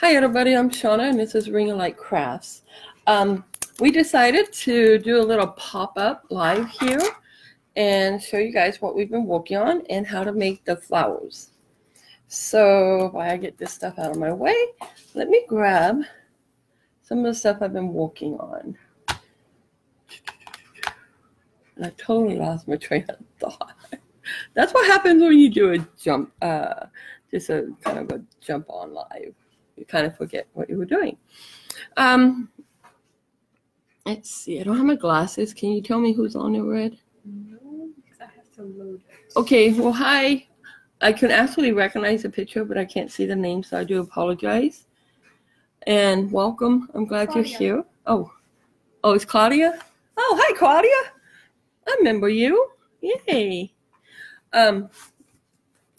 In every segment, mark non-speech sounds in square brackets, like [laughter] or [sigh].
Hi, everybody. I'm Shauna, and this is Ring of Light Crafts. Um, we decided to do a little pop-up live here and show you guys what we've been working on and how to make the flowers. So while I get this stuff out of my way, let me grab some of the stuff I've been working on. And I totally lost my train of thought. That's what happens when you do a jump, uh, just a kind of a jump on live you kind of forget what you were doing. Um, let's see. I don't have my glasses. Can you tell me who's on the red? No, because I have to load it. Okay. Well, hi. I can actually recognize the picture, but I can't see the name, so I do apologize. And welcome. I'm glad Claudia. you're here. Oh, oh, it's Claudia. Oh, hi, Claudia. I remember you. Yay. Um,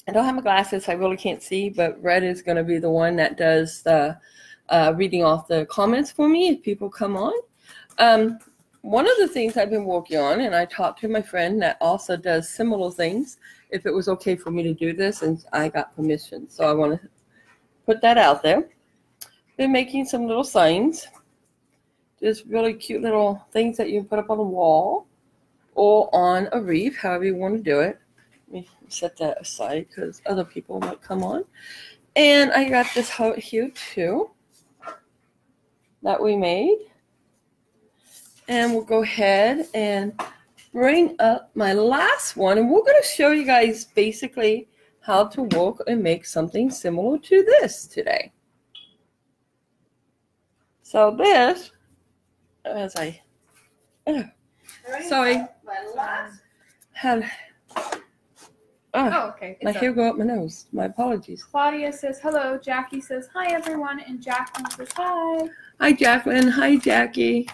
I don't have my glasses, so I really can't see, but Red is going to be the one that does the uh, reading off the comments for me if people come on. Um, one of the things I've been working on, and I talked to my friend that also does similar things, if it was okay for me to do this, and I got permission. So I want to put that out there. Been making some little signs, just really cute little things that you can put up on a wall or on a reef, however you want to do it. Let me set that aside because other people might come on. And I got this heart here too that we made. And we'll go ahead and bring up my last one. And we're going to show you guys basically how to work and make something similar to this today. So this, as I oh, sorry, My last. had oh, Oh, okay. my It's hair go up my nose. My apologies. Claudia says hello. Jackie says hi everyone, and Jacqueline says hi. Hi, Jacqueline. Hi, Jackie.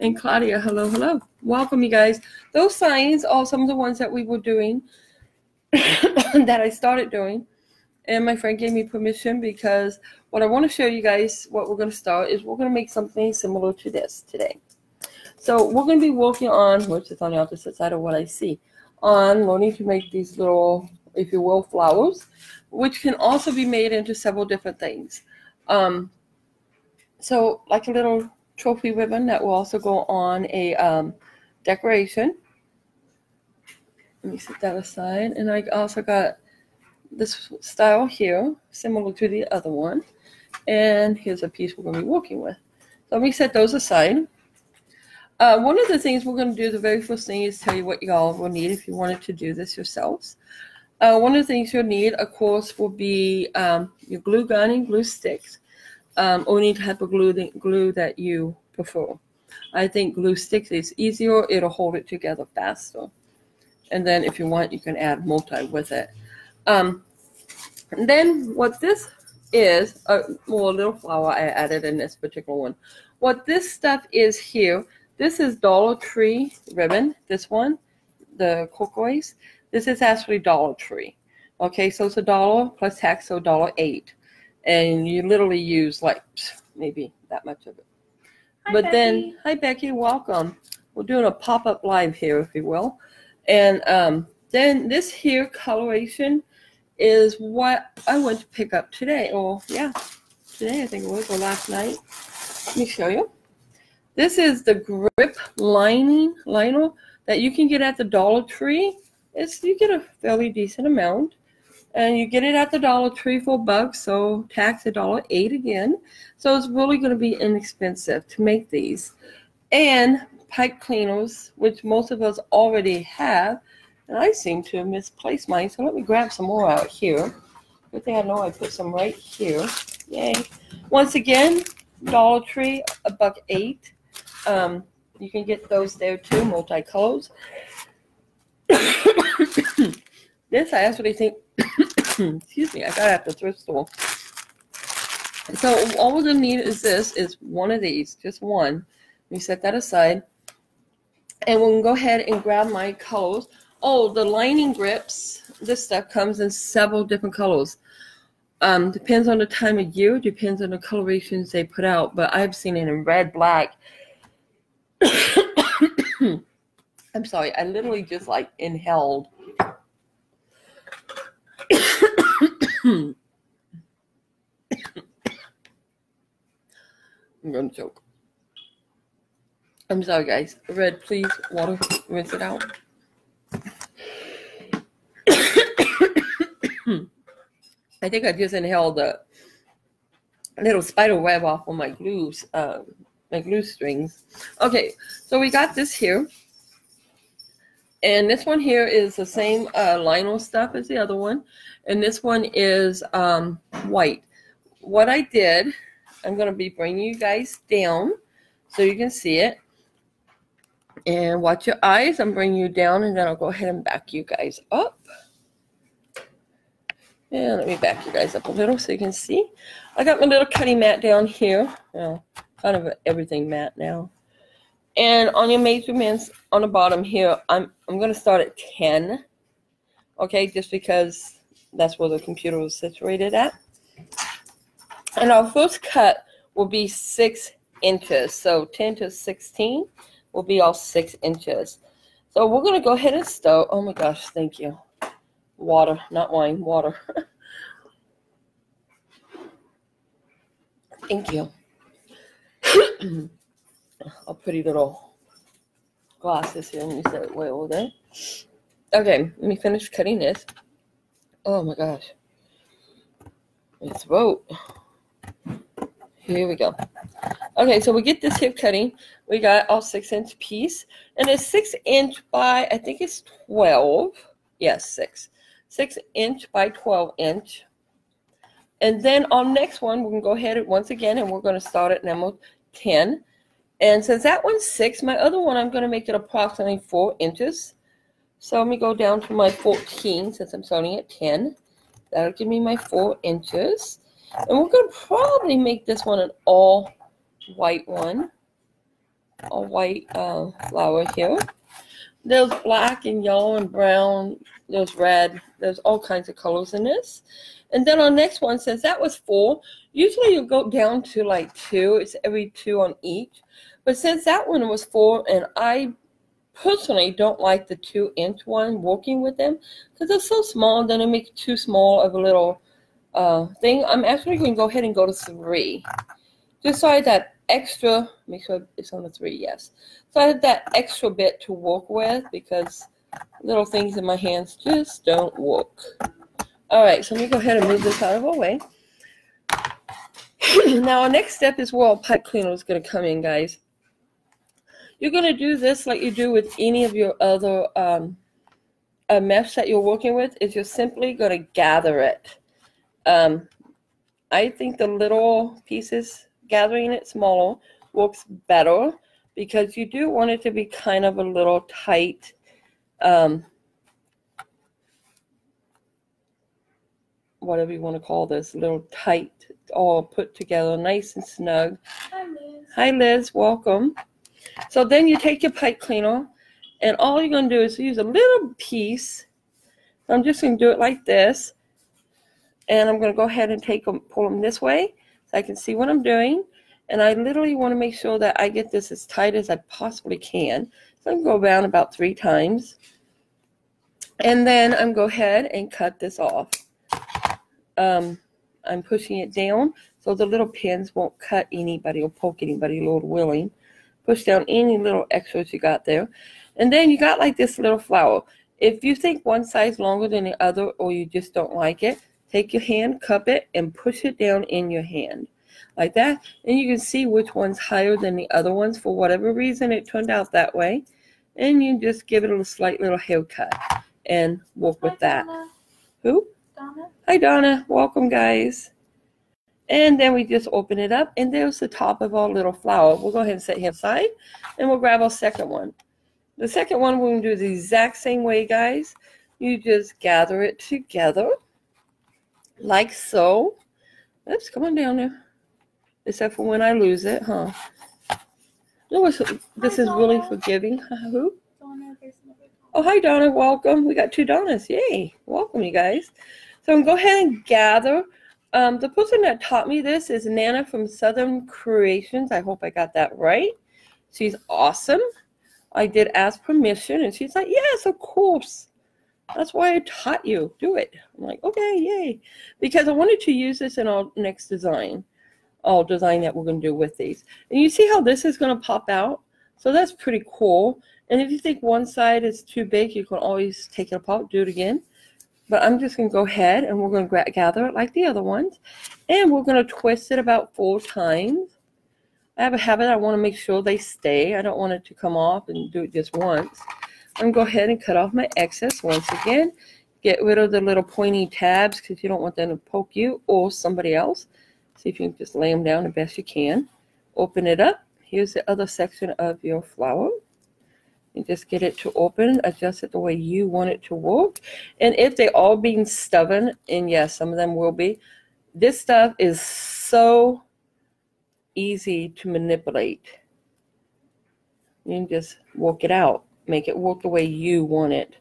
And Claudia, hello, hello. Welcome, you guys. Those signs are some of the ones that we were doing, [coughs] that I started doing. And my friend gave me permission because what I want to show you guys, what we're going to start, is we're going to make something similar to this today. So we're going to be working on, which is on the opposite side of what I see, on learning to make these little, if you will, flowers, which can also be made into several different things. Um, so like a little trophy ribbon that will also go on a um, decoration. Let me set that aside. And I also got this style here, similar to the other one. And here's a piece we're going to be working with. So let me set those aside. Uh, one of the things we're going to do, the very first thing is tell you what y'all will need if you wanted to do this yourselves. Uh, one of the things you'll need, of course, will be um, your glue gun and glue sticks um, or any type of glue that, glue that you prefer. I think glue sticks is easier. It'll hold it together faster. And then if you want, you can add multi with it. Um, then what this is, uh, well, a little flower I added in this particular one. What this stuff is here, this is Dollar Tree ribbon, this one, the turquoise. This is actually Dollar Tree. Okay, so it's a dollar plus tax, so dollar eight and you literally use like maybe that much of it. Hi, but then, Becky. hi Becky, welcome. We're doing a pop up live here, if you will. And um, then this here coloration is what I went to pick up today. Or yeah, today I think it was, or last night. Let me show you. This is the grip lining liner that you can get at the Dollar Tree. It's you get a fairly decent amount and you get it at the Dollar Tree for a buck, so tax a dollar eight again. So it's really going to be inexpensive to make these. And pipe cleaners, which most of us already have, and I seem to have misplaced mine. So let me grab some more out here. Good thing I know I put some right here. Yay! Once again, Dollar Tree, a buck eight. Um, you can get those there too, multicolors. [coughs] this I actually think [coughs] excuse me, I got at the thrift store. So all we're gonna need is this, is one of these, just one. Me set that aside. And we'll go ahead and grab my colors. Oh, the lining grips, this stuff comes in several different colors. Um, depends on the time of year, depends on the colorations they put out, but I've seen it in red, black. [coughs] I'm sorry, I literally just like inhaled [coughs] I'm gonna choke. I'm sorry, guys. Red, please, water, rinse it out. [coughs] I think I just inhaled a little spider web off of my glues, um, my loose strings. Okay, so we got this here. And this one here is the same uh, lino stuff as the other one. And this one is um, white. What I did, I'm going to be bringing you guys down so you can see it. And watch your eyes. I'm bringing you down and then I'll go ahead and back you guys up. And let me back you guys up a little so you can see. I got my little cutting mat down here. Well, kind of everything mat now. And on your measurements on the bottom here, I'm, I'm to start at 10. Okay, just because that's where the computer was situated at. And our first cut will be 6 inches. So 10 to 16 will be all 6 inches. So we're to go ahead and start. Oh my gosh, thank you. Water, not wine, water. [laughs] thank you. [coughs] a pretty little glasses here and use that way all day. Okay, let me finish cutting this. Oh my gosh. Throat. Here we go. Okay, so we get this hip cutting. We got all six inch piece. And it's six inch by, I think it's 12. Yes, six. Six inch by 12 inch. And then on next one, going to go ahead once again and we're going to start at number 10. And since that one's six, my other one, I'm going to make it approximately four inches. So let me go down to my 14 since I'm starting at 10. That'll give me my four inches. And we're going to probably make this one an all white one. All white uh, flower here. There's black and yellow and brown. There's red. There's all kinds of colors in this. And then our next one, since that was four, usually you go down to like two. It's every two on each. But since that one was four, and I personally don't like the two inch one working with them because they're so small, then it makes too small of a little uh, thing. I'm actually going to go ahead and go to three. Just so I had that extra, make sure it's on the three, yes. So I have that extra bit to work with because little things in my hands just don't work. All right, so let me go ahead and move this out of our way. [laughs] now, our next step is where our pipe cleaner is going to come in, guys. You're going to do this like you do with any of your other um, uh, mesh that you're working with, is you're simply going to gather it. Um, I think the little pieces, gathering it smaller, works better because you do want it to be kind of a little tight. Um, whatever you want to call this, little tight, all put together, nice and snug. Hi, Liz. Hi, Liz. Welcome. So then you take your pipe cleaner, and all you're going to do is use a little piece. I'm just going to do it like this. And I'm going to go ahead and take them, pull them this way so I can see what I'm doing. And I literally want to make sure that I get this as tight as I possibly can. So I'm going to go around about three times. And then I'm going to go ahead and cut this off. Um, I'm pushing it down so the little pins won't cut anybody or poke anybody, Lord willing. Push down any little extras you got there. And then you got like this little flower. If you think one side's longer than the other or you just don't like it, take your hand, cup it, and push it down in your hand like that. And you can see which one's higher than the other ones. For whatever reason, it turned out that way. And you just give it a slight little haircut and work with that. Who? Donna. Hi, Donna. Welcome, guys. And then we just open it up, and there's the top of our little flower. We'll go ahead and set him aside, and we'll grab our second one. The second one, we're going to do the exact same way, guys. You just gather it together, like so. Oops, come on down there. Except for when I lose it, huh? No, this is really forgiving. [laughs] Who? Donna. There's another Donna. Oh, hi, Donna. Welcome. We got two Donnas. Yay. Welcome, you guys. So I'm going to go ahead and gather. Um, the person that taught me this is Nana from Southern Creations. I hope I got that right. She's awesome. I did ask permission, and she's like, yes, of course. That's why I taught you. Do it. I'm like, okay, yay. Because I wanted to use this in our next design. all design that we're going to do with these. And you see how this is going to pop out? So that's pretty cool. And if you think one side is too big, you can always take it apart, do it again. But I'm just going to go ahead and we're going to gather it like the other ones. And we're going to twist it about four times. I have a habit, I want to make sure they stay. I don't want it to come off and do it just once. I'm going to go ahead and cut off my excess once again. Get rid of the little pointy tabs because you don't want them to poke you or somebody else. See if you can just lay them down the best you can. Open it up. Here's the other section of your flower. Just get it to open, adjust it the way you want it to work. And if they all being stubborn, and yes, some of them will be, this stuff is so easy to manipulate. You can just work it out, make it work the way you want it.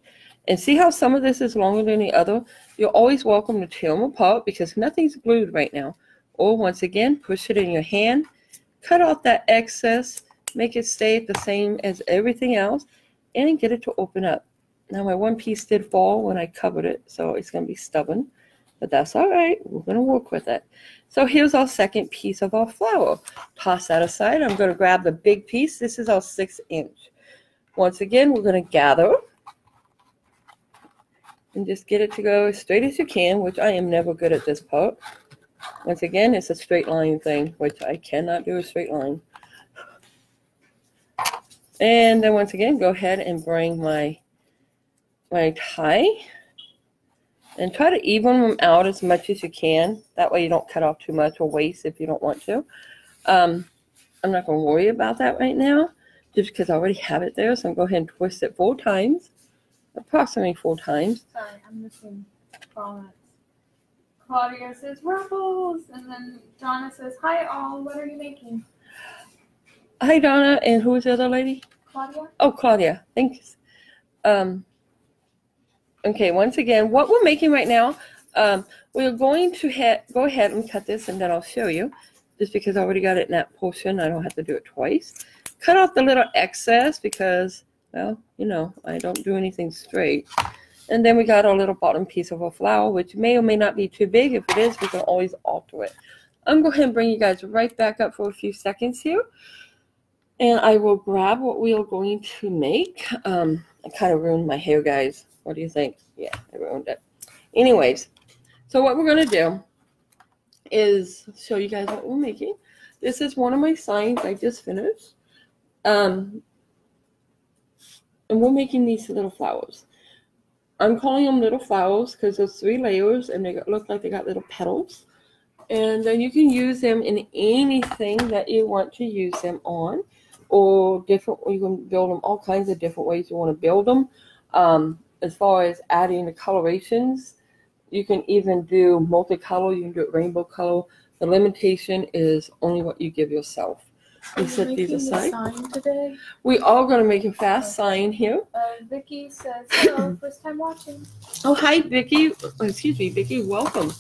And see how some of this is longer than the other? You're always welcome to tear them apart because nothing's glued right now. Or once again, push it in your hand, cut off that excess, make it stay the same as everything else, and get it to open up. Now my one piece did fall when I covered it, so it's going to be stubborn, but that's all right. We're going to work with it. So here's our second piece of our flower. Toss that aside. I'm going to grab the big piece. This is our six inch. Once again, we're going to gather and just get it to go as straight as you can, which I am never good at this part. Once again, it's a straight line thing, which I cannot do a straight line. And then once again, go ahead and bring my, my tie and try to even them out as much as you can. That way you don't cut off too much or waste if you don't want to. Um, I'm not going to worry about that right now just because I already have it there. So I'm going to go ahead and twist it four times, approximately four times. Sorry, I'm missing comments. Claudia says ruffles, and then Donna says, "Hi all, what are you making?" Hi Donna, and who is the other lady? Claudia. Oh, Claudia. Thanks. Um, okay, once again, what we're making right now, um, we're going to go ahead and cut this, and then I'll show you. Just because I already got it in that portion, I don't have to do it twice. Cut off the little excess because, well, you know, I don't do anything straight. And then we got our little bottom piece of a flower, which may or may not be too big. If it is, we can always alter it. I'm going to go ahead and bring you guys right back up for a few seconds here. And I will grab what we are going to make. Um, I kind of ruined my hair, guys. What do you think? Yeah, I ruined it. Anyways, so what we're going to do is show you guys what we're making. This is one of my signs I just finished. Um, and we're making these little flowers. I'm calling them little flowers because there's three layers and they look like they got little petals. And then you can use them in anything that you want to use them on or different, you can build them all kinds of different ways you want to build them. Um, as far as adding the colorations, you can even do multicolor, you can do it rainbow color. The limitation is only what you give yourself. We set these aside. sign today. We are going to make a fast sign here. Uh, Vicky says, "Hello, [coughs] first time watching." Oh, hi, Vicky. Oh, Excuse me, Vicky. Welcome.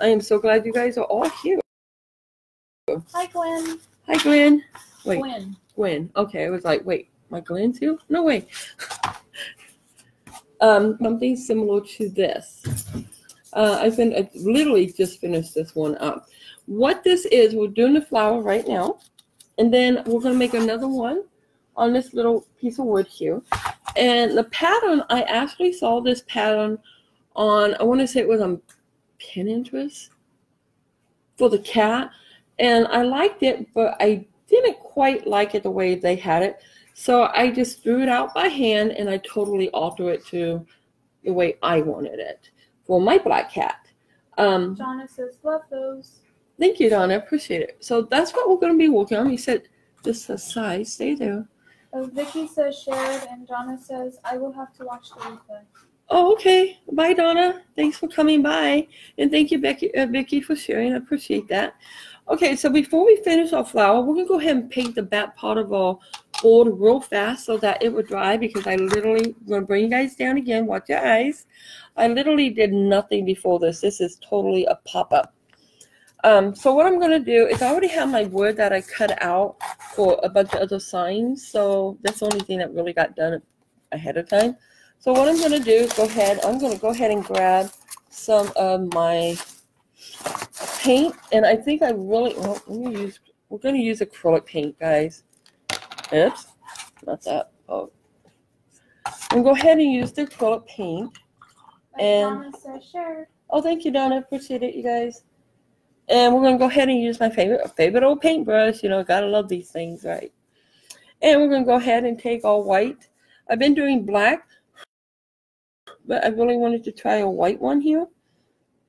I am so glad you guys are all here. Hi, Gwen. Hi, Glenn. Wait, Gwen. Gwen. Okay, I was like, wait, my Glenn's here? No way. [laughs] um, something similar to this. Uh, I've been I literally just finished this one up. What this is, we're doing the flower right now, and then we're gonna make another one on this little piece of wood here. And the pattern, I actually saw this pattern on, I want to say it was on Pinterest for the cat. And I liked it, but I didn't quite like it the way they had it. So I just threw it out by hand and I totally altered it to the way I wanted it for my black cat. Um, Donna says, "Love those." thank you, Donna. Appreciate it. So that's what we're going to be working on. You said just a size. Stay there. Uh, Vicky says shared, and Donna says, "I will have to watch the replay." Oh, okay. Bye, Donna. Thanks for coming by. And thank you, Becky, uh, Vicky, for sharing. I appreciate that. Okay, so before we finish our flower, we're going to go ahead and paint the back part of our board real fast so that it would dry because I literally, I'm going to bring you guys down again. Watch your eyes. I literally did nothing before this. This is totally a pop-up. Um, so what I'm going to do is I already have my wood that I cut out for a bunch of other signs. So that's the only thing that really got done ahead of time. So what I'm going to do is go ahead, I'm going to go ahead and grab some of my paint, and I think I really, well, let me use, we're going to use acrylic paint, guys. Oops, not that. Oh. I'm going to go ahead and use the acrylic paint. Like And- sure. Oh, thank you, Donna. Appreciate it, you guys. And we're gonna go ahead and use my favorite favorite old paintbrush. You know, gotta love these things, right? And we're gonna go ahead and take all white. I've been doing black, but I really wanted to try a white one here.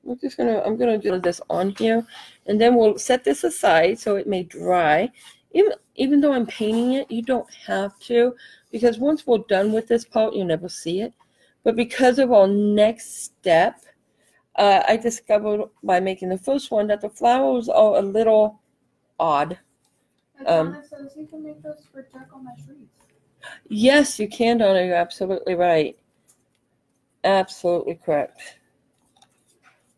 We're just gonna I'm gonna do this on here, and then we'll set this aside so it may dry. Even even though I'm painting it, you don't have to because once we're done with this part, you'll never see it. But because of our next step, uh, I discovered by making the first one that the flowers are a little odd. Um, says, you can make those for Jack on my. Yes, you can, Donna. You're absolutely right. Absolutely correct.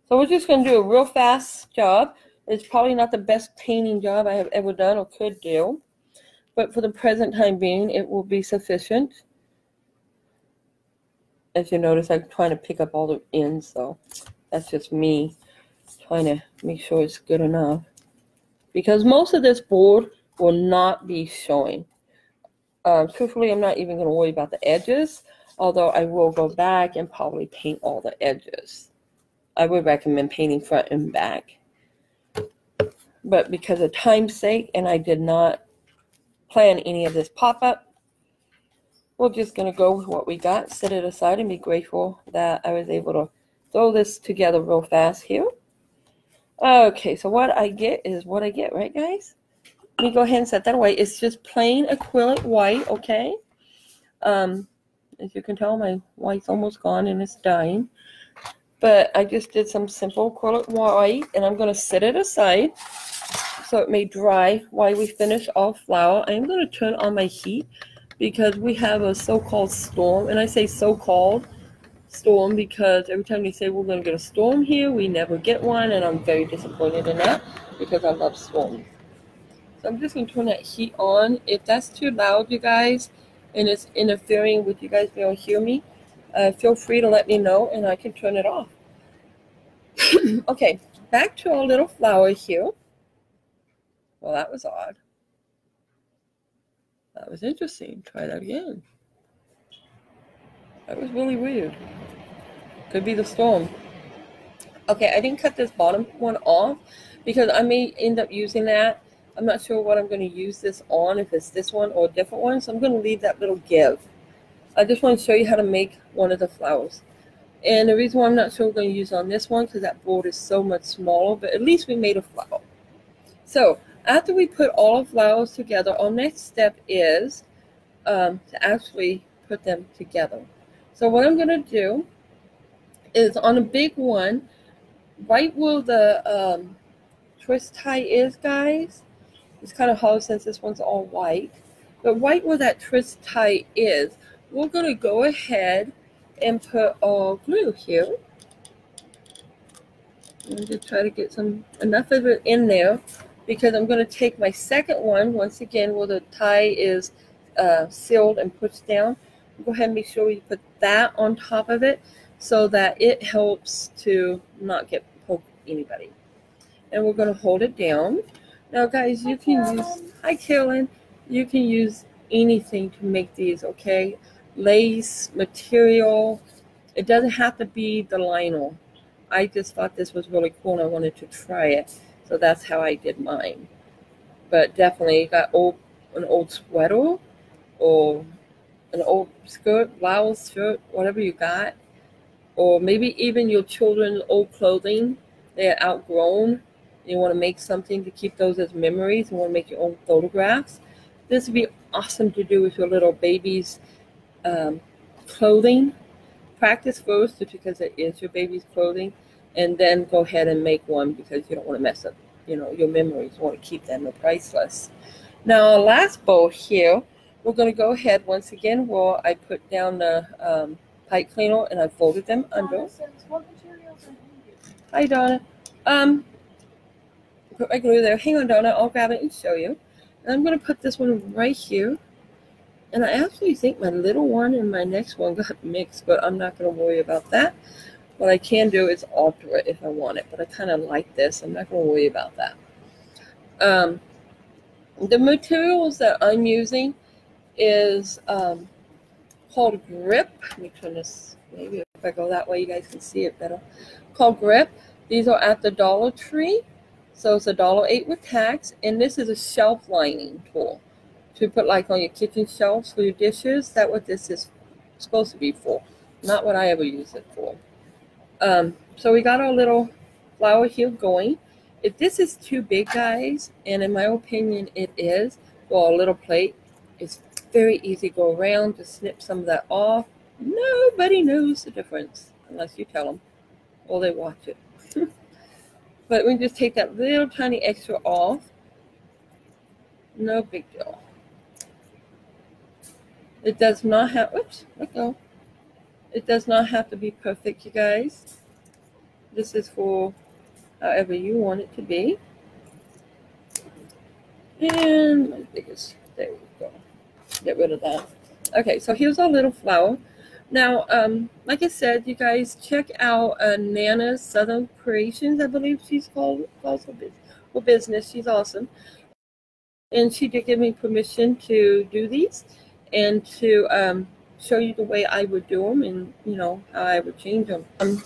So we're just going to do a real fast job. It's probably not the best painting job I have ever done or could do, but for the present time being, it will be sufficient. As you notice, I'm trying to pick up all the ends, so that's just me trying to make sure it's good enough. Because most of this board will not be showing. Um, truthfully, I'm not even going to worry about the edges, although I will go back and probably paint all the edges. I would recommend painting front and back. But because of time's sake, and I did not plan any of this pop-up, we're just going to go with what we got, set it aside, and be grateful that I was able to throw this together real fast here. Okay, so what I get is what I get, right, guys? Let me go ahead and set that away. It's just plain acrylic white, okay? Um, as you can tell, my white's almost gone and it's dying. But I just did some simple acrylic white, and I'm going to set it aside so it may dry while we finish our flower. I'm going to turn on my heat because we have a so-called storm, and I say so-called storm because every time they say we're going to get a storm here, we never get one, and I'm very disappointed in that because I love storms. So I'm just going to turn that heat on. If that's too loud, you guys, and it's interfering with you guys able to hear me, uh, feel free to let me know and I can turn it off. [coughs] okay, back to our little flower here. Well, that was odd. That was interesting. Try that again. That was really weird. Could be the storm. Okay, I didn't cut this bottom one off because I may end up using that. I'm not sure what I'm going to use this on, if it's this one or a different one. So I'm going to leave that little give. I just want to show you how to make one of the flowers. And the reason why I'm not sure we're going to use on this one because that board is so much smaller, but at least we made a flower. So after we put all the flowers together, our next step is um, to actually put them together. So what I'm going to do is on a big one, right where the um, twist tie is, guys, it's kind of hollow since this one's all white, but right where that twist tie is, we're going to go ahead and put our glue here. I'm just try to get some enough of it in there because I'm going to take my second one once again where the tie is uh, sealed and pushed down. Go ahead and make sure you put that on top of it so that it helps to not get poke anybody. And we're going to hold it down. Now, guys, you can use hi, Carolyn. You can use anything to make these. Okay, lace material. It doesn't have to be the lino. I just thought this was really cool and I wanted to try it. So that's how I did mine. But definitely got old an old sweater or an old skirt, blouse, shirt, whatever you got. Or maybe even your children's old clothing. They're outgrown. You want to make something to keep those as memories. You want to make your own photographs. This would be awesome to do with your little baby's um, clothing. Practice first because it is your baby's clothing and then go ahead and make one because you don't want to mess up, you know, your memories. You want to keep them. Priceless. Now, last bowl here, we're going to go ahead once again where I put down the um, pipe cleaner and I folded them under. Hi, Donna. Um, put my glue there. Hang on, Donna. I'll grab it and show you. And I'm going to put this one right here. And I actually think my little one and my next one got [laughs] mixed, but I'm not going to worry about that. What I can do is alter it if I want it, but I kind of like this. I'm not going to worry about that. Um, the materials that I'm using is um, called Grip. Let me turn this, maybe if I go that way, you guys can see it better. Called Grip. These are at the Dollar Tree. So it's a dollar eight with tax, and this is a shelf lining tool to put like on your kitchen shelves for your dishes. That what this is supposed to be for, not what I ever use it for. Um, so we got our little flower here going. If this is too big, guys, and in my opinion it is, for a little plate, it's very easy to go around to snip some of that off. Nobody knows the difference unless you tell them or they watch it. [laughs] but we just take that little tiny extra off. No big deal. It does not have, oops, let go. It does not have to be perfect, you guys. This is for however you want it to be. And my biggest, there we go. Get rid of that. Okay, so here's our little flower. Now, um, like I said, you guys check out uh, Southern Creations, I believe she's called, calls her, her business. She's awesome. And she did give me permission to do these and to um, show you the way I would do them and, you know, how I would change them. Um,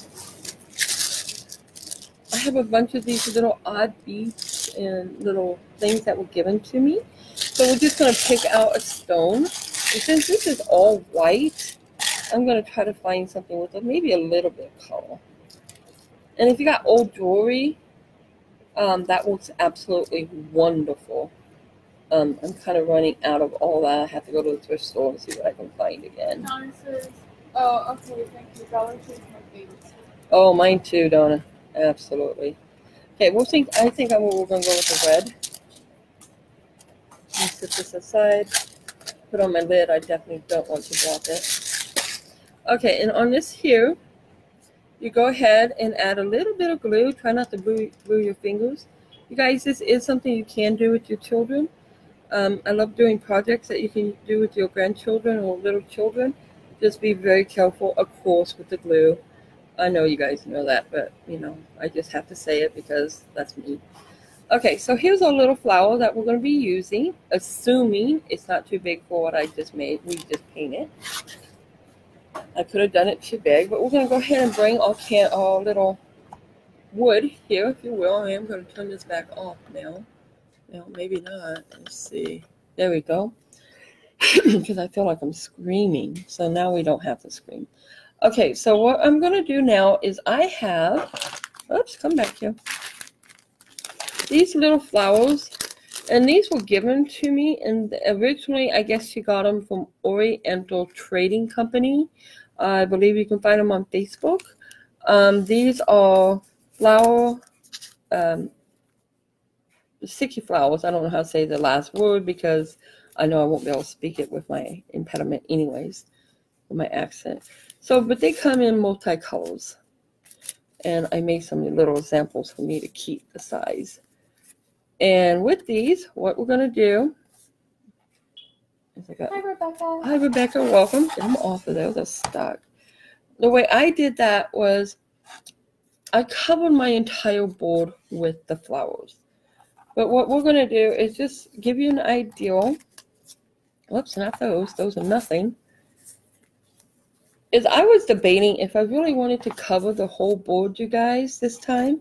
I have a bunch of these little odd beads and little things that were given to me. So we're just going to pick out a stone. And since this is all white, I'm going to try to find something with maybe a little bit of color. And if you got old jewelry, um, that looks absolutely wonderful. Um, I'm kind of running out of all that. I have to go to the thrift store and see what I can find again. oh, okay, thank you. Dollar my favorite. Oh, mine too, Donna. Absolutely. Okay, we'll think. I think I'm, we're going to go with the red. Set this aside. Put on my lid. I definitely don't want to drop it. Okay, and on this here, you go ahead and add a little bit of glue. Try not to glue, glue your fingers. You guys, this is something you can do with your children. Um, I love doing projects that you can do with your grandchildren or little children. Just be very careful, of course, with the glue. I know you guys know that, but you know, I just have to say it because that's me. Okay, so here's our little flower that we're going to be using, assuming it's not too big for what I just made. We just painted. I could have done it too big, but we're going to go ahead and bring our, can our little wood here, if you will. I am going to turn this back off now. Now, maybe not. Let's see. There we go. [clears throat] Because I feel like I'm screaming. So now we don't have to scream. Okay, so what I'm going to do now is I have, oops, come back here. These little flowers, and these were given to me, and originally I guess she got them from Oriental Trading Company. Uh, I believe you can find them on Facebook. Um, these are flower, um, sticky flowers. I don't know how to say the last word because I know I won't be able to speak it with my impediment anyways, with my accent. So, but they come in multicolors. And I made some little examples for me to keep the size. And with these, what we're going to do is I got, Hi, Rebecca. Hi, Rebecca. Welcome. Get them off of there. They're stuck. The way I did that was I covered my entire board with the flowers. But what we're going to do is just give you an idea. Whoops, not those. Those are nothing is I was debating if I really wanted to cover the whole board, you guys, this time,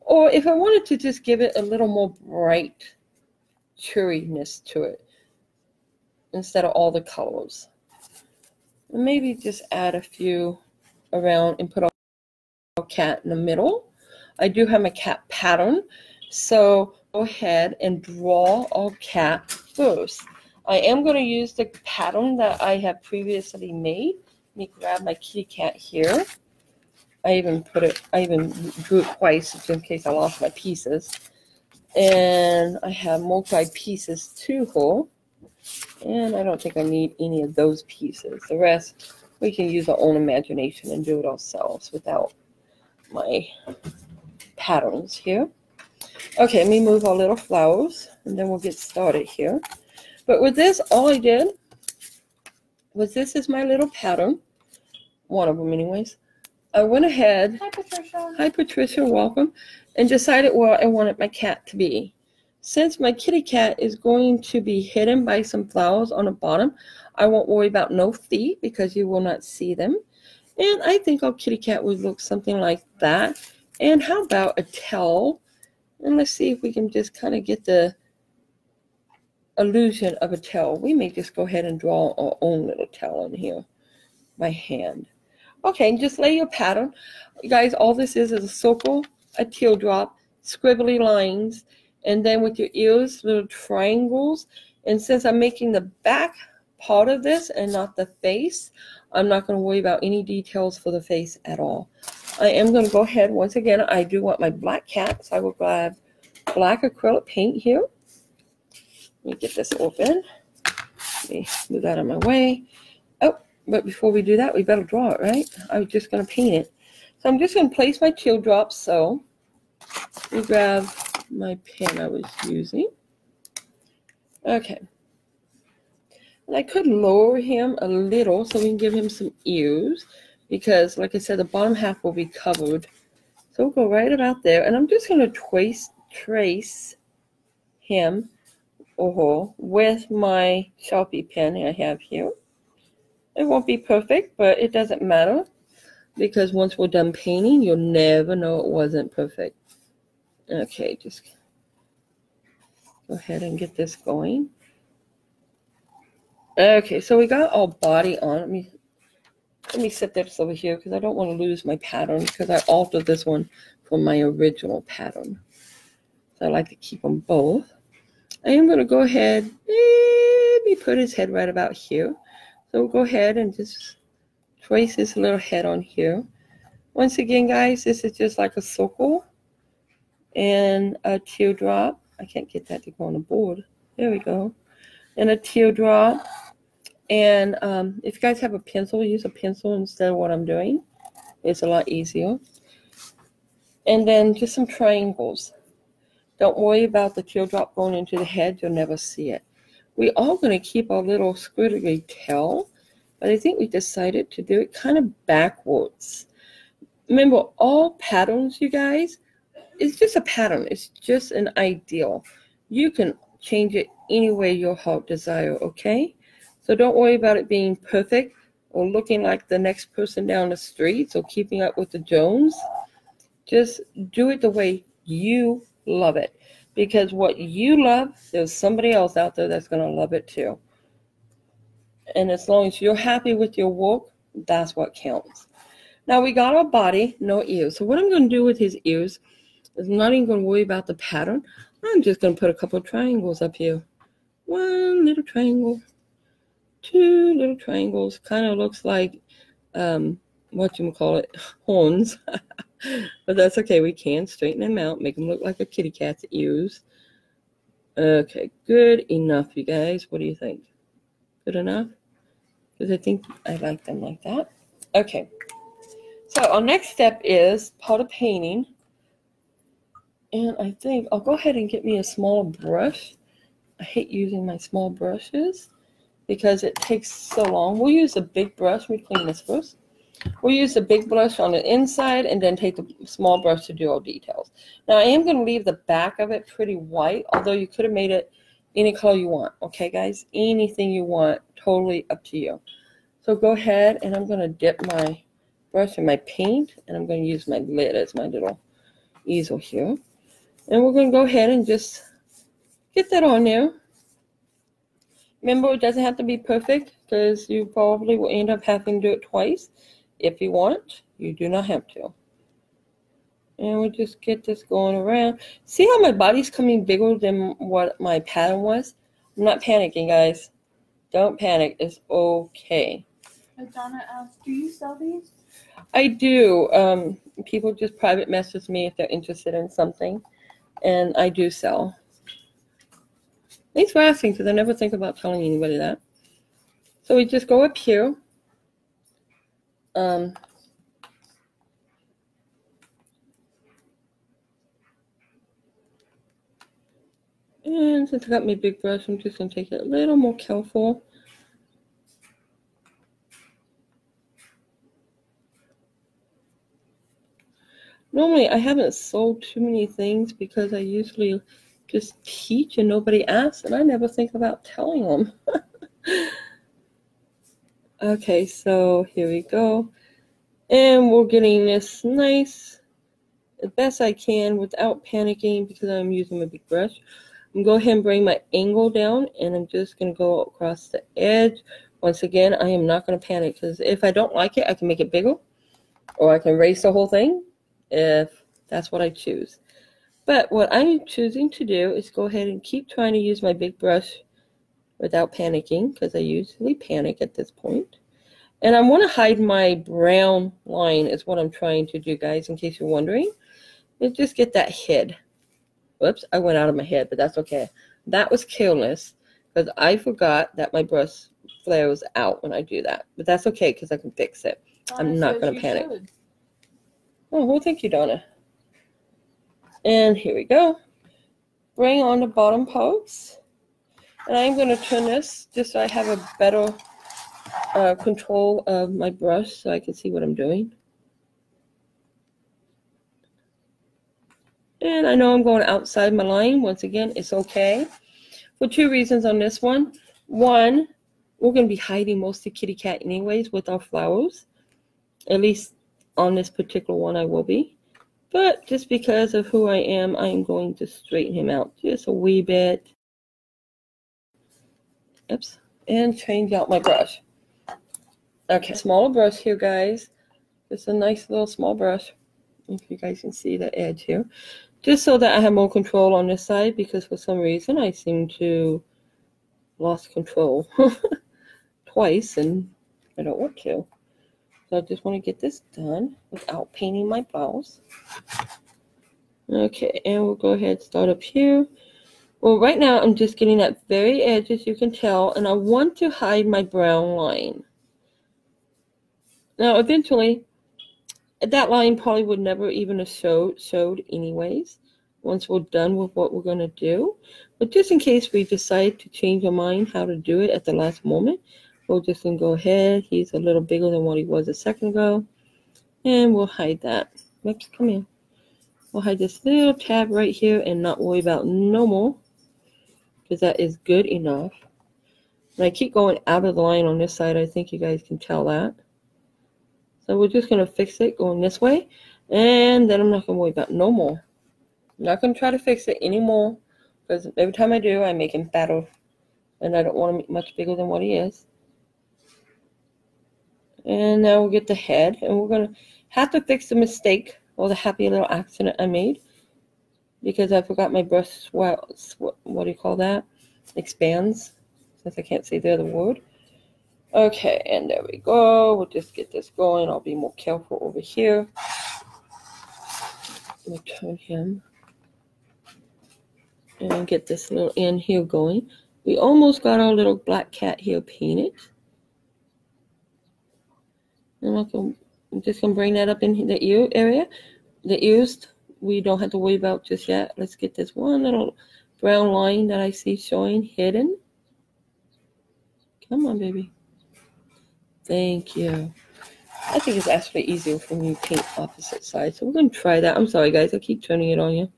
or if I wanted to just give it a little more bright cheeriness to it instead of all the colors. Maybe just add a few around and put a cat in the middle. I do have my cat pattern, so go ahead and draw a cat first. I am going to use the pattern that I have previously made Let me grab my kitty cat here. I even put it, I even drew it twice just in case I lost my pieces. And I have multi pieces to hold. And I don't think I need any of those pieces. The rest, we can use our own imagination and do it ourselves without my patterns here. Okay, let me move our little flowers and then we'll get started here. But with this, all I did was this is my little pattern one of them anyways. I went ahead. Hi, Patricia. Hi, Patricia. Welcome. And decided where I wanted my cat to be. Since my kitty cat is going to be hidden by some flowers on the bottom, I won't worry about no feet because you will not see them. And I think our kitty cat would look something like that. And how about a tail? And let's see if we can just kind of get the illusion of a tail. We may just go ahead and draw our own little tail in here by hand. Okay, just lay your pattern. You guys, all this is is a circle, a teardrop, scribbly lines, and then with your ears, little triangles. And since I'm making the back part of this and not the face, I'm not going to worry about any details for the face at all. I am going to go ahead, once again, I do want my black cat, so I will grab black acrylic paint here. Let me get this open. Let me move that out of my way. Oh, but before we do that, we better draw it, right? I was just going to paint it. So I'm just going to place my teardrops so. Let me grab my pen I was using. Okay. And I could lower him a little so we can give him some ears because, like I said, the bottom half will be covered. So we'll go right about there. And I'm just going to trace, trace him or with my Sharpie pen I have here. It won't be perfect, but it doesn't matter because once we're done painting, you'll never know it wasn't perfect. Okay, just go ahead and get this going. Okay, so we got our body on. Let me let me set this over here because I don't want to lose my pattern because I altered this one from my original pattern. So I like to keep them both. I am going to go ahead, maybe put his head right about here. So we'll go ahead and just trace his little head on here. Once again, guys, this is just like a circle and a teardrop. I can't get that to go on the board. There we go. And a teardrop and um, if you guys have a pencil, use a pencil instead of what I'm doing. It's a lot easier. And then just some triangles. Don't worry about the teardrop going into the head. You'll never see it. We are going to keep our little squiggly tail, but I think we decided to do it kind of backwards. Remember, all patterns, you guys, it's just a pattern. It's just an ideal. You can change it any way your heart desire, okay? So don't worry about it being perfect or looking like the next person down the street, or keeping up with the Jones. Just do it the way you love it. Because what you love, there's somebody else out there that's going to love it too. And as long as you're happy with your work, that's what counts. Now we got our body, no ears. So what I'm going to do with his ears is not even going to worry about the pattern. I'm just going to put a couple of triangles up here. One little triangle two little triangles. Kind of looks like um, what you call it, horns. [laughs] but that's okay. We can straighten them out, make them look like a kitty cat's ears. Okay, good enough, you guys. What do you think? Good enough? Because I think I like them like that. Okay. So our next step is powder painting. And I think I'll go ahead and get me a small brush. I hate using my small brushes because it takes so long. We'll use a big brush. We clean this first. We'll use the big brush on the inside and then take the small brush to do all details. Now I am going to leave the back of it pretty white, although you could have made it any color you want. Okay, guys? Anything you want, totally up to you. So go ahead and I'm going to dip my brush in my paint and I'm going to use my lid as my little easel here. And we're going to go ahead and just get that on there. Remember, it doesn't have to be perfect because you probably will end up having to do it twice. If you want, you do not have to. And we'll just get this going around. See how my body's coming bigger than what my pattern was? I'm not panicking, guys. Don't panic. It's okay. Donna asked, do you sell these? I do. Um, people just private message me if they're interested in something. And I do sell. Thanks for asking, because I never think about telling anybody that. So we just go up here. Um, and since I got my big brush, I'm just going to take it a little more careful. Normally, I haven't sold too many things because I usually just teach and nobody asks, and I never think about telling them. [laughs] okay, so here we go. And we're getting this nice, the best I can without panicking because I'm using my big brush. I'm going to go ahead and bring my angle down, and I'm just going to go across the edge. Once again, I am not going to panic because if I don't like it, I can make it bigger or I can erase the whole thing if that's what I choose. But what I'm choosing to do is go ahead and keep trying to use my big brush without panicking because I usually panic at this point. And I want to hide my brown line is what I'm trying to do, guys, in case you're wondering. And just get that head. Whoops, I went out of my head, but that's okay. That was careless because I forgot that my brush flares out when I do that. But that's okay because I can fix it. I'm not going to panic. Should. Oh, well, thank you, Donna. And here we go. Bring on the bottom parts. And I'm going to turn this just so I have a better uh, control of my brush so I can see what I'm doing. And I know I'm going outside my line. Once again, it's okay. For two reasons on this one. One, we're going to be hiding most of kitty cat anyways with our flowers. At least on this particular one I will be. But just because of who I am, I am going to straighten him out just a wee bit. Oops. And change out my brush. Okay, smaller brush here, guys. Just a nice little small brush. If you guys can see the edge here. Just so that I have more control on this side because for some reason I seem to lost control [laughs] twice and I don't want to. I just want to get this done without painting my blouse. Okay, and we'll go ahead and start up here. Well, right now I'm just getting that very edge, as you can tell, and I want to hide my brown line. Now, eventually, that line probably would never even have showed, showed anyways, once we're done with what we're going to do. But just in case we decide to change our mind how to do it at the last moment, We'll just gonna go ahead. He's a little bigger than what he was a second ago. And we'll hide that. Oops, come in. We'll hide this little tab right here and not worry about no more. Because that is good enough. And I keep going out of the line on this side. I think you guys can tell that. So we're just going to fix it going this way. And then I'm not going to worry about no more. I'm not going to try to fix it anymore. Because every time I do, I make him fatter. And I don't want him much bigger than what he is. And now we'll get the head. And we're going to have to fix the mistake or the happy little accident I made. Because I forgot my brush, what, what do you call that? Expands. Since I can't say the other word. Okay, and there we go. We'll just get this going. I'll be more careful over here. Turn him and get this little end here going. We almost got our little black cat here painted. I'm, I'm just to bring that up in the ear area. The ears, we don't have to worry about just yet. Let's get this one little brown line that I see showing hidden. Come on, baby. Thank you. I think it's actually easier for me to paint opposite sides. So we're going to try that. I'm sorry, guys. I keep turning it on you.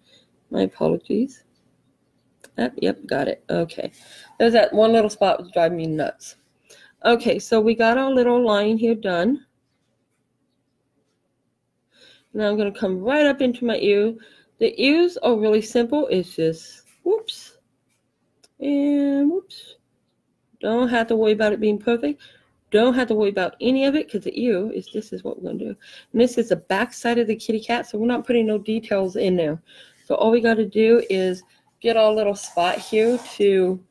My apologies. Yep, yep, got it. Okay. There's that one little spot was driving me nuts. Okay, so we got our little line here done. Now I'm going to come right up into my ear. The ears are really simple. It's just whoops and whoops. Don't have to worry about it being perfect. Don't have to worry about any of it because the ear is this is what we're going to do. And this is the back side of the kitty cat, so we're not putting no details in there. So all we got to do is get our little spot here to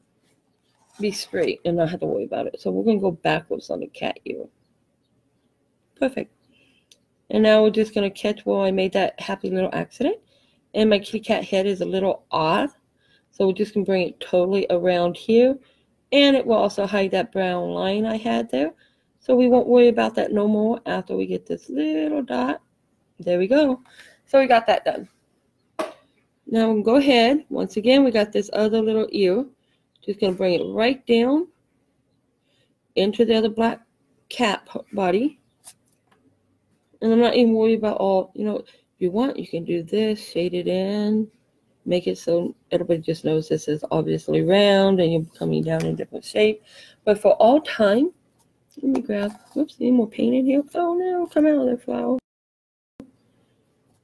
be straight and not have to worry about it. So we're going to go backwards on the cat ear. Perfect. And now we're just going to catch where I made that happy little accident. And my kitty cat head is a little odd. So we're just going to bring it totally around here. And it will also hide that brown line I had there. So we won't worry about that no more after we get this little dot. There we go. So we got that done. Now we'll go ahead. Once again, we got this other little ear. Just going to bring it right down into the other black cat body. And I'm not even worried about all, you know, if you want, you can do this, shade it in, make it so everybody just knows this is obviously round and you're coming down in different shape. But for all time, let me grab, whoops, any more paint in here? Oh no, come out of there, flower.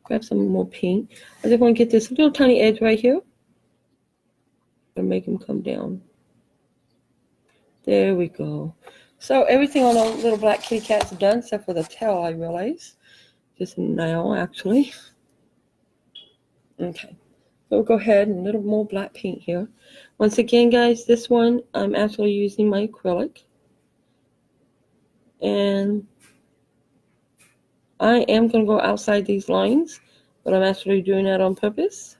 Grab some more paint. I just want to get this little tiny edge right here and make him come down. There we go. So everything on our little black kitty cat's done except for the tail, I realize. Just now, actually. Okay. So we'll go ahead and a little more black paint here. Once again, guys, this one, I'm actually using my acrylic. And I am going to go outside these lines, but I'm actually doing that on purpose.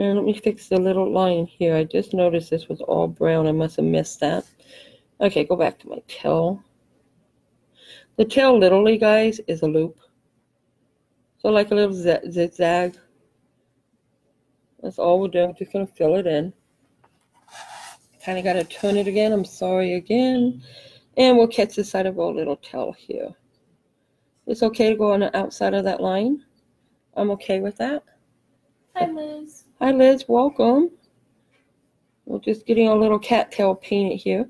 And let me fix the little line here. I just noticed this was all brown. I must have missed that. Okay, go back to my tail. The tail literally, guys, is a loop. So like a little zigzag. That's all we're doing. Just going to fill it in. Kind of got to turn it again. I'm sorry again. And we'll catch the side of our little tail here. It's okay to go on the outside of that line. I'm okay with that. Hi, Liz. Hi, Liz. Welcome. We're just getting a little cattail painted here.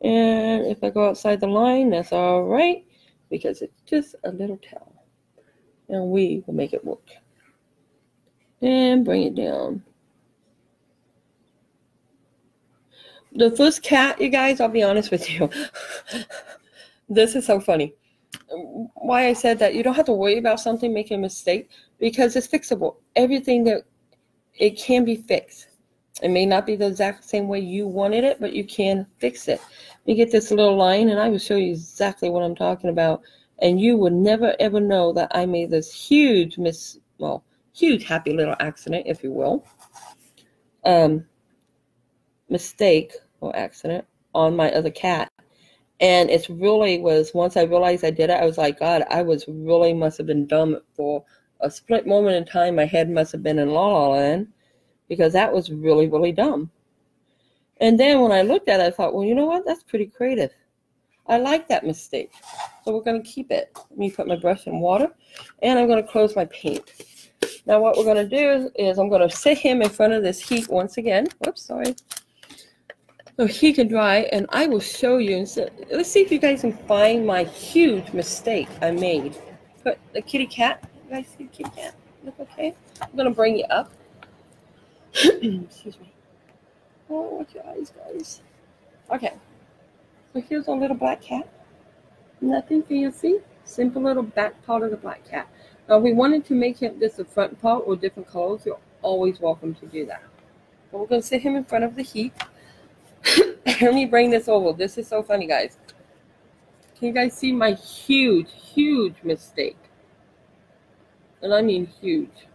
And if I go outside the line, that's all right because it's just a little tail. And we will make it work. And bring it down. The first cat, you guys, I'll be honest with you. [laughs] this is so funny. Why I said that you don't have to worry about something making a mistake because it's fixable. Everything that it can be fixed. It may not be the exact same way you wanted it, but you can fix it. You get this little line, and I will show you exactly what I'm talking about. And you would never ever know that I made this huge miss, well, huge happy little accident, if you will, um, mistake or accident on my other cat. And it's really was once I realized I did it, I was like, God, I was really must have been dumb for a split moment in time. My head must have been in la la land because that was really, really dumb. And then when I looked at it, I thought, well, you know what? That's pretty creative. I like that mistake. So we're going to keep it. Let me put my brush in water and I'm going to close my paint. Now what we're going to do is I'm going to sit him in front of this heat once again. Whoops, sorry. So he can dry and I will show you. So let's see if you guys can find my huge mistake I made. Put the kitty cat. Guys see kitty cat? Look okay? I'm to bring you up. [clears throat] Excuse me. Oh, watch your eyes, guys. Okay. So here's a little black cat. Nothing fancy. Simple little back part of the black cat. Now, if we wanted to make him this a front part or different colors, you're always welcome to do that. But we're going to sit him in front of the heat. [coughs] Let me bring this over. This is so funny, guys. Can you guys see my huge, huge mistake? And I mean huge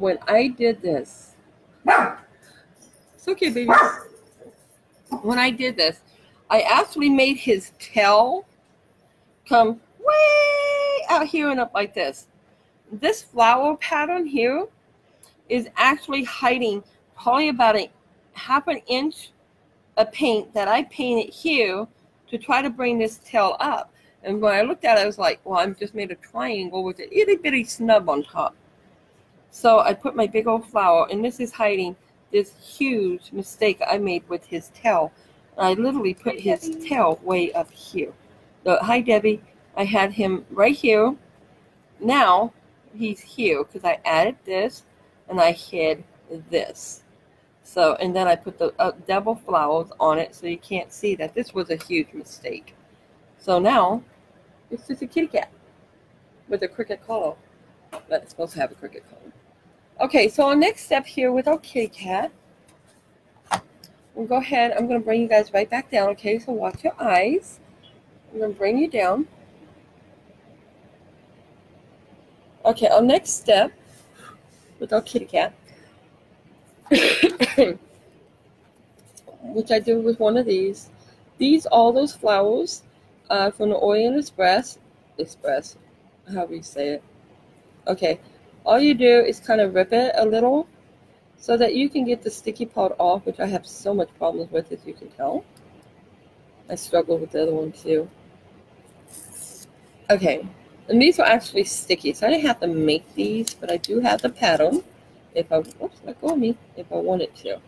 when I did this, it's okay, baby. When I did this, I actually made his tail come way out here and up like this. This flower pattern here is actually hiding probably about a half an inch of paint that I painted here to try to bring this tail up. And when I looked at it, I was like, well, I've just made a triangle with an itty bitty snub on top. So I put my big old flower, and this is hiding this huge mistake I made with his tail. I literally put his tail way up here. So, hi, Debbie. I had him right here. Now he's here because I added this and I hid this. So, and then I put the uh, double flowers on it so you can't see that this was a huge mistake. So now it's just a kitty cat with a cricket collar. That's supposed to have a cricket call. Okay, so our next step here with our kitty cat, we'll go ahead. I'm going to bring you guys right back down. Okay, so watch your eyes. I'm going to bring you down. Okay, our next step with our kitty cat, [coughs] which I do with one of these. These, all those flowers uh, from the Orient Express, Express, however you say it. Okay, all you do is kind of rip it a little so that you can get the sticky part off, which I have so much problems with, as you can tell. I struggle with the other one too. Okay, and these are actually sticky, so I didn't have to make these, but I do have the pattern if I, oops, let go me, if I wanted to.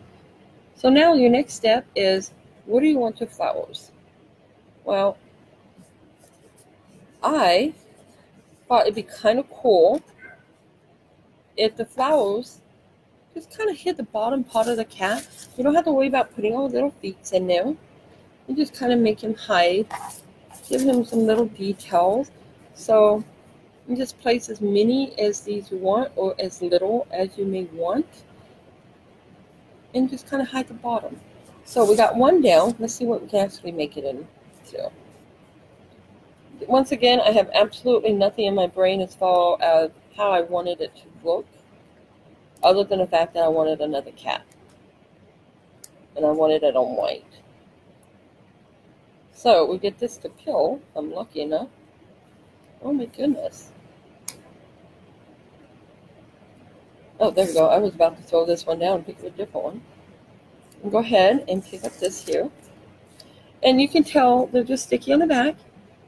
So now your next step is, what do you want your flowers? Well, I thought it'd be kind of cool if the flowers just kind of hit the bottom part of the cat. You don't have to worry about putting all the little feet in there. You just kind of make him hide, give him some little details. So you just place as many as these you want or as little as you may want. And just kind of hide the bottom. So we got one down. Let's see what we can actually make it into. Once again, I have absolutely nothing in my brain as far as how I wanted it to look, other than the fact that I wanted another cat. And I wanted it on white. So we get this to kill. I'm lucky enough. Oh my goodness. Oh, there we go. I was about to throw this one down and pick up a different one. And go ahead and pick up this here. And you can tell they're just sticky on the back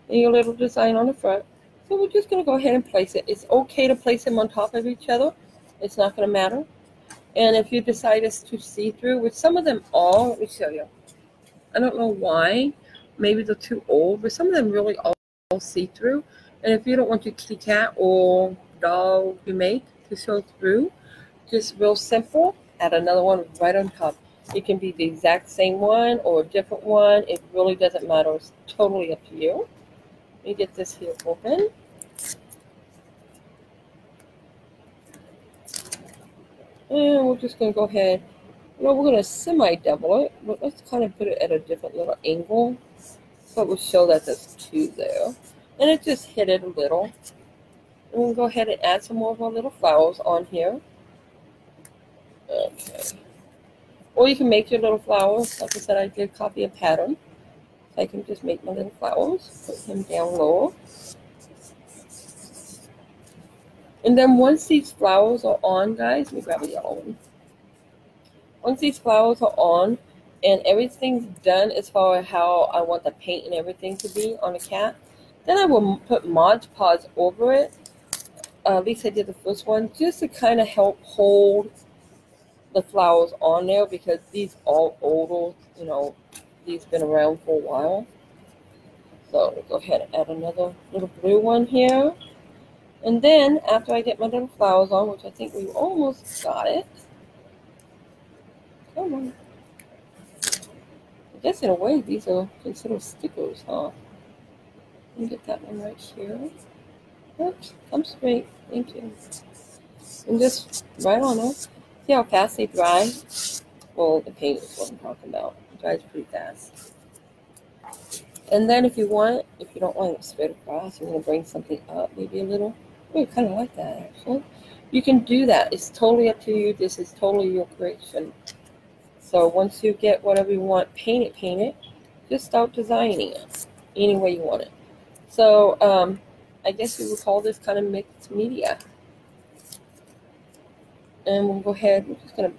and your little design on the front. So we're just going to go ahead and place it. It's okay to place them on top of each other. It's not going to matter. And if you decide it's too see-through, which some of them are, let me show you. I don't know why. Maybe they're too old, but some of them really all see-through. And if you don't want your kitty cat or doll you make to show through, just real simple, add another one right on top. It can be the exact same one or a different one. It really doesn't matter. It's totally up to you. Let me get this here open. And we're just going to go ahead. You know, we're going to semi-double it, but let's kind of put it at a different little angle. So it will show that there's two there. And it just hit it a little. And we'll go ahead and add some more of our little flowers on here. Okay. Or you can make your little flowers. Like I said, I did copy a pattern. So I can just make my little flowers. Put him down low. And then once these flowers are on, guys, let me grab a yellow one. Once these flowers are on and everything's done as far as how I want the paint and everything to be on the cat, then I will put Mod Podge over it. Uh, at least I did the first one, just to kind of help hold the flowers on there because these all older, you know, these been around for a while. So we'll go ahead and add another little blue one here. And then after I get my little flowers on, which I think we almost got it. Come on. I guess in a way these are considered stickers, huh? Let me get that one right here. Oops, come straight. Thank you. And just right on it. See how fast they dry? Well, the paint is what I'm talking about. Pretty fast. And then if you want, if you don't want it spread across, you're going to bring something up maybe a little. Oh, kind of like that actually. You can do that. It's totally up to you. This is totally your creation. So once you get whatever you want, paint it, paint it. Just start designing it any way you want it. So um, I guess we would call this kind of mixed media and we'll go ahead, we're just going to,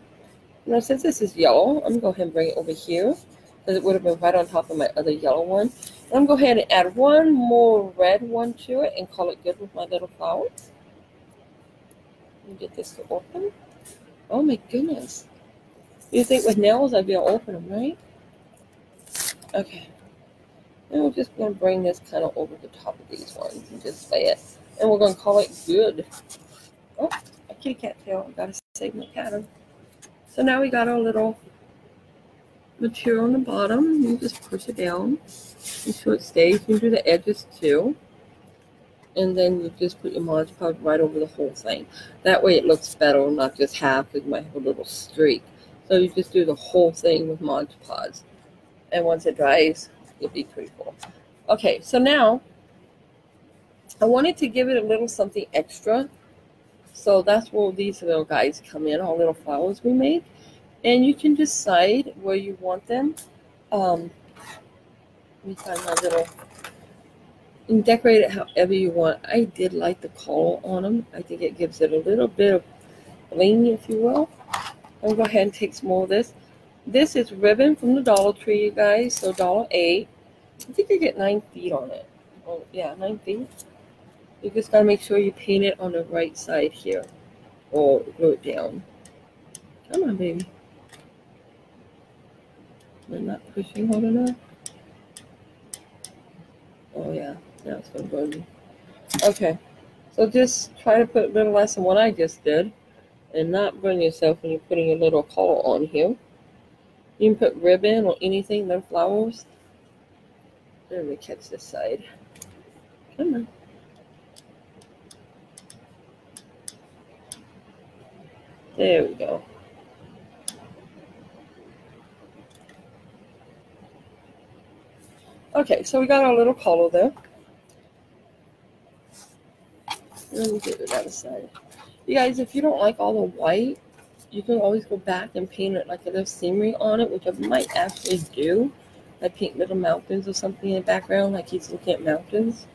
know, since this is yellow, I'm going to go ahead and bring it over here because it would have been right on top of my other yellow one. And I'm going to go ahead and add one more red one to it and call it good with my little flowers. Get this to open. Oh my goodness. You think with nails I'd be able to open them, right? Okay. And we're just going to bring this kind of over the top of these ones and just lay it. And we're going to call it good. Oh, kitty cat tail. I gotta save my pattern. So now we got our little material on the bottom. You just push it down until it stays. You do the edges too. And then you just put your Mod Podge right over the whole thing. That way it looks better, not just half, because you might have a little streak. So you just do the whole thing with Mod Podge. And once it dries, it'll be pretty cool. Okay, so now I wanted to give it a little something extra so that's where these little guys come in, all little flowers we make. And you can decide where you want them. Um, let me find my little, and decorate it however you want. I did like the color on them. I think it gives it a little bit of bling, if you will. I'll go ahead and take some more of this. This is ribbon from the Dollar Tree, you guys. So dollar eight. I think you get nine feet on it. Oh, yeah, nine feet. You just gotta make sure you paint it on the right side here, or glue it down. Come on, baby. We're not pushing hard enough. Oh yeah, now it's gonna me. Okay, so just try to put a little less than what I just did, and not burn yourself when you're putting a little color on here. You can put ribbon or anything, no flowers. Let me catch this side. Come on. There we go. Okay, so we got our little color there. Let me get it out of side. You guys, if you don't like all the white, you can always go back and paint it like a little scenery on it, which I might actually do. I paint little mountains or something in the background, like he's looking at mountains.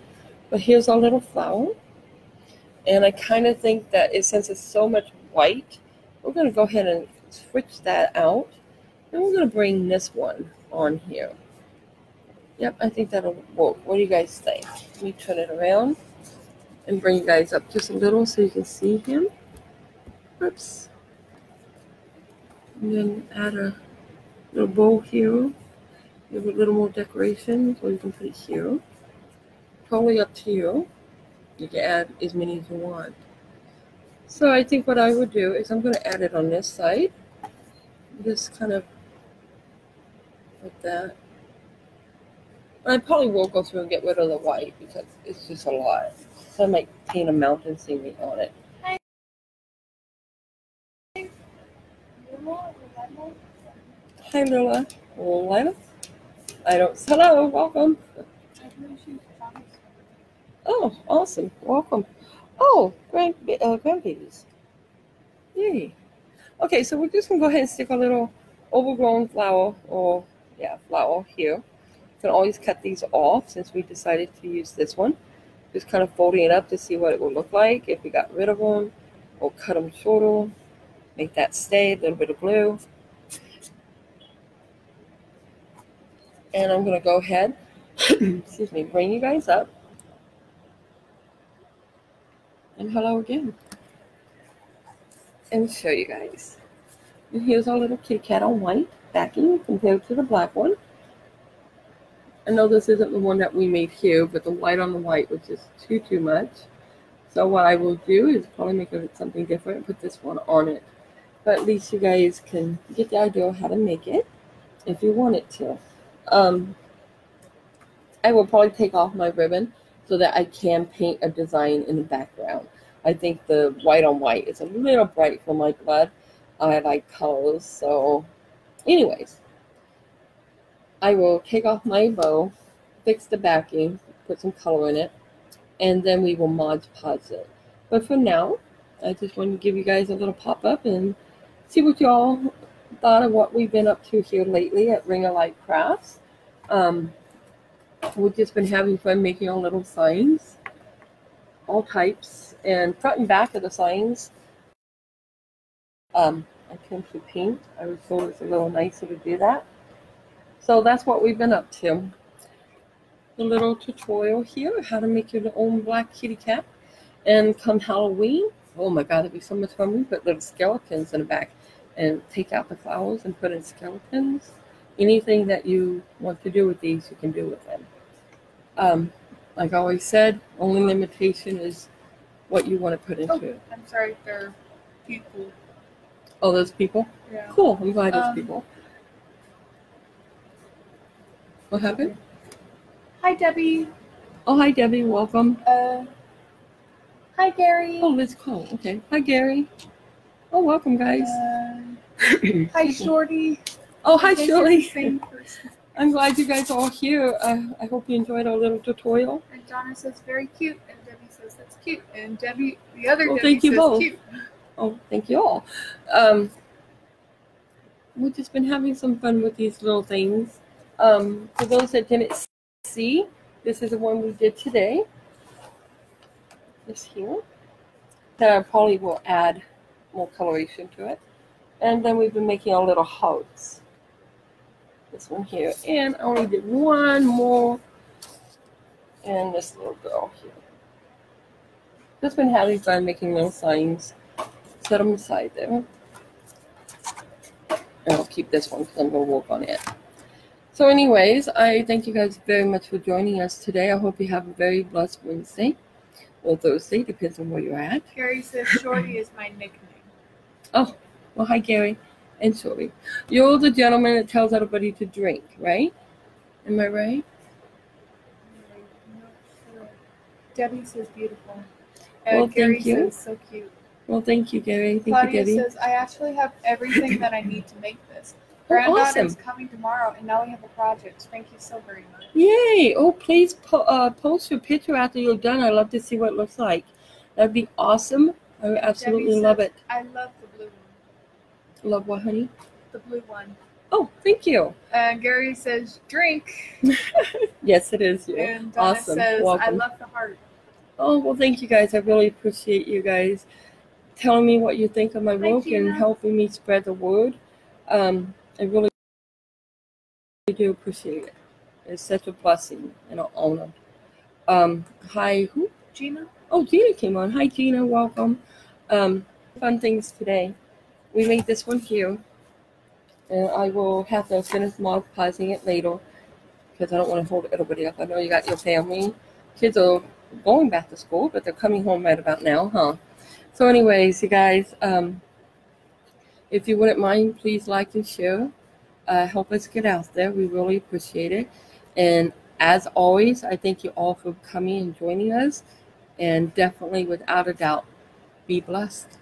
But here's our little flower. And I kind of think that it, since it's so much white, we're going to go ahead and switch that out. And we're going to bring this one on here. Yep, I think that'll work. What do you guys think? Let me turn it around and bring you guys up just a little so you can see him. Oops. And then add a little bow here. Give it a little more decoration, so you can put it here. Totally up to you. You can add as many as you want. So I think what I would do is I'm going to add it on this side. Just kind of like that. I probably will go through and get rid of the white because it's just a lot. So I might paint a mountain scenery on it. Hi, Lila. Lila? I don't. Hello, welcome. Oh, awesome. Welcome. Oh, grand, uh, grandbabies. Yay. Okay, so we're just going to go ahead and stick a little overgrown flower, or yeah, flower here. You can always cut these off since we decided to use this one. Just kind of folding it up to see what it will look like if we got rid of them or cut them shorter. Make that stay, a little bit of blue. And I'm going to go ahead, [coughs] excuse me, bring you guys up. And hello again. And show you guys. And here's our little kitty cat on white backing compared to the black one. I know this isn't the one that we made here, but the white on the white was just too, too much. So what I will do is probably make it something different and put this one on it. But at least you guys can get the idea of how to make it if you want it to. Um, I will probably take off my ribbon so that I can paint a design in the background. I think the white on white is a little bright for my blood. I like colors, so anyways, I will take off my bow, fix the backing, put some color in it, and then we will Mod Podge it. But for now, I just wanted to give you guys a little pop-up and see what y'all thought of what we've been up to here lately at Ring of Light Crafts. Um, we've just been having fun making our little signs, all types, and front and back of the signs. Um, I came to paint. I was told it's a little nicer to do that. So that's what we've been up to. The little tutorial here, how to make your own black kitty cat. And come Halloween, oh my god, it'd be so much fun. We put little skeletons in the back and take out the flowers and put in skeletons. Anything that you want to do with these, you can do with them. Um, like I always said, only limitation is what you want to put into Oh, it. I'm sorry, they're people. Oh, those people? Yeah. Cool. I'm glad those Um, people. What happened? Hi, Debbie. Oh, hi, Debbie. Welcome. Uh, hi, Gary. Oh, Liz Cole. Okay. Hi, Gary. Oh, welcome, guys. Uh, hi, [laughs] Shorty. Oh, hi, I think you're the Shirley. [laughs] I'm glad you guys are all here. Uh, I hope you enjoyed our little tutorial. And Donna says very cute, and Debbie says that's cute, and Debbie, the other Well, Debbie thank you says both. cute. Oh, thank you all. Um, we've just been having some fun with these little things. Um, for those that didn't see, this is the one we did today. This here. That I probably will add more coloration to it. And then we've been making our little hearts. This one here. And I only did one more and this little girl here. Just been having fun making little signs. Set them aside there. And I'll keep this one because I'm going to work on it. So, anyways, I thank you guys very much for joining us today. I hope you have a very blessed Wednesday or Thursday, depends on where you're at. Gary says Shorty is my nickname. Oh, well, hi, Gary and Shorty. You're the gentleman that tells everybody to drink, right? Am I right? Debbie says beautiful. Well, Gary thank you. says so cute. Well, thank you, Gary. Thank Claudia you, Debbie. says I actually have everything that I need to make this. [laughs] Oh, awesome. coming tomorrow, and now we have a project. Thank you so very much. Yay! Oh, please po- uh, post your picture after you're done. I'd love to see what it looks like. That'd be awesome. I would absolutely Debbie love it. I love the blue one. Love what, honey? The blue one. Oh, thank you. And Gary says drink. [laughs] Yes, it is you. And Donna Awesome. says I Welcome. love the heart. Oh, well, thank you guys. I really appreciate you guys telling me what you think of my Hi, work and helping me spread the word. Um, I really do appreciate it. It's such a blessing and an honor. Um, hi, who? Gina? Oh, Gina came on. Hi, Gina. Welcome. Um, fun things today. We made this one here, and I will have to finish modifying it later because I don't want to hold everybody up. I know you got your family. Kids are going back to school, but they're coming home right about now, huh? So, anyways, you guys, um, if you wouldn't mind, please like and share. Uh, help us get out there. We really appreciate it. And as always, I thank you all for coming and joining us and definitely without a doubt be blessed